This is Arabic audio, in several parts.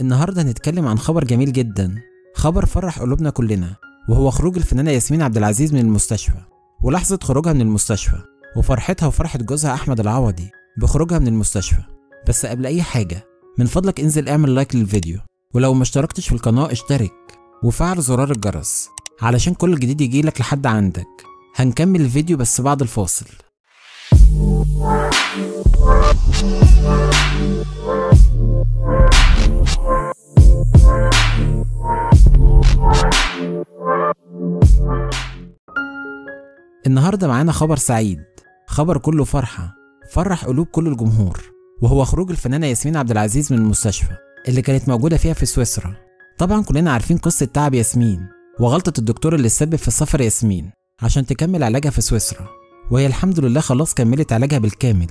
النهارده هنتكلم عن خبر جميل جدا. خبر فرح قلوبنا كلنا وهو خروج الفنانة ياسمين عبد العزيز من المستشفى ولحظة خروجها من المستشفى وفرحتها وفرحة جوزها أحمد العوضي بخروجها من المستشفى. بس قبل أي حاجة من فضلك انزل اعمل لايك للفيديو ولو ما اشتركتش في القناة اشترك. وفعل زرار الجرس علشان كل جديد يجيلك لحد عندك. هنكمل الفيديو بس بعد الفاصل. النهارده معانا خبر سعيد. خبر كله فرحة. فرح قلوب كل الجمهور. وهو خروج الفنانة ياسمين عبد العزيز من المستشفى اللي كانت موجودة فيها في سويسرا. طبعا كلنا عارفين قصة تعب ياسمين وغلطة الدكتور اللي سبب في سفر ياسمين عشان تكمل علاجها في سويسرا. وهي الحمد لله خلاص كملت علاجها بالكامل.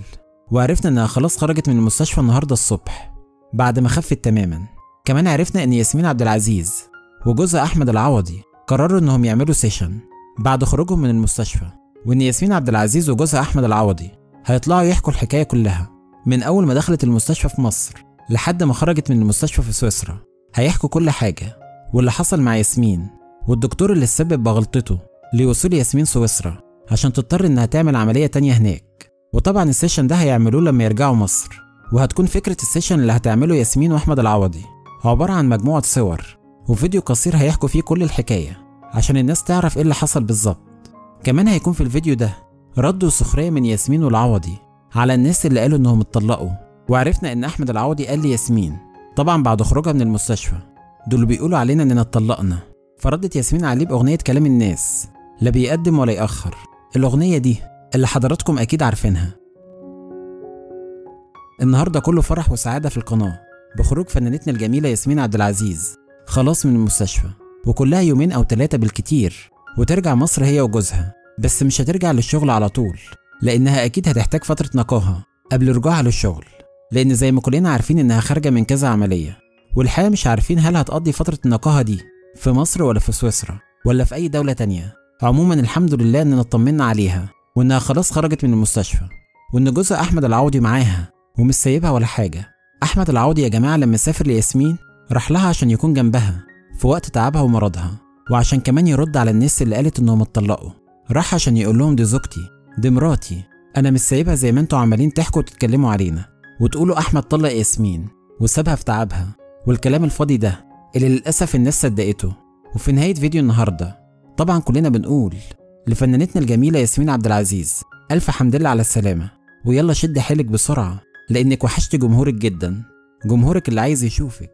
وعرفنا إنها خلاص خرجت من المستشفى النهارده الصبح بعد ما خفت تماما. كمان عرفنا إن ياسمين عبد العزيز وجوزها أحمد العوضي قرروا إنهم يعملوا session بعد خروجهم من المستشفى وإن ياسمين عبد العزيز وجوزها أحمد العوضي هيطلعوا يحكوا الحكاية كلها. من أول ما دخلت المستشفى في مصر لحد ما خرجت من المستشفى في سويسرا هيحكوا كل حاجة واللي حصل مع ياسمين والدكتور اللي سبب بغلطته لوصول ياسمين سويسرا عشان تضطر إنها تعمل عملية تانية هناك. وطبعا ال session ده هيعملوه لما يرجعوا مصر وهتكون فكرة ال session اللي هتعمله ياسمين وأحمد العوضي عبارة عن مجموعة صور وفيديو قصير هيحكوا فيه كل الحكاية. عشان الناس تعرف إيه اللي حصل بالظبط. كمان هيكون في الفيديو ده رد وسخريه من ياسمين والعوضي على الناس اللي قالوا إنهم اتطلقوا وعرفنا إن أحمد العوضي قال لياسمين طبعا بعد خروجها من المستشفى دول بيقولوا علينا إننا اتطلقنا. فردت ياسمين عليه بأغنية كلام الناس لا بيقدم ولا يأخر. الأغنية دي اللي حضراتكم أكيد عارفينها. النهارده كله فرح وسعادة في القناة. بخروج فنانتنا الجميلة ياسمين عبد العزيز. خلاص من المستشفى. وكلها يومين أو ثلاثة بالكتير وترجع مصر هي وجوزها بس مش هترجع للشغل على طول لأنها أكيد هتحتاج فترة نقاهة قبل رجوعها للشغل لأن زي ما كلنا عارفين إنها خارجة من كذا عملية والحقيقة مش عارفين هل هتقضي فترة النقاهة دي في مصر ولا في سويسرا ولا في أي دولة تانية. عموما الحمد لله إننا اطمنا عليها وإنها خلاص خرجت من المستشفى وإن جوزها أحمد العوضي معاها ومش سايبها ولا حاجة. أحمد العوضي يا جماعة لما سافر لياسمين راح لها عشان يكون جنبها. في وقت تعبها ومرضها وعشان كمان يرد على الناس اللي قالت إنهم اتطلقوا. راح عشان يقول لهم دي زوجتي دي مراتي. أنا مش سايبها زي ما أنتوا عمالين تحكوا وتتكلموا علينا. وتقولوا أحمد طلق ياسمين وسابها في تعبها. والكلام الفاضي ده اللي للأسف الناس صدقته. وفي نهاية فيديو النهارده طبعا كلنا بنقول لفنانتنا الجميلة ياسمين عبد العزيز ألف حمد لله على السلامة. ويلا شد حيلك بسرعة لأنك وحشت جمهورك جدا. جمهورك اللي عايز يشوفك.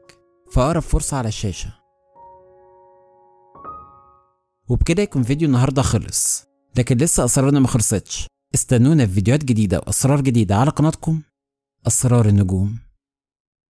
في اقرب فرصة على الشاشة. وبكده يكون فيديو النهارده خلص. لكن لسه أسرارنا ما خلصتش. استنونا في فيديوهات جديدة وأسرار جديدة على قناتكم. أسرار النجوم.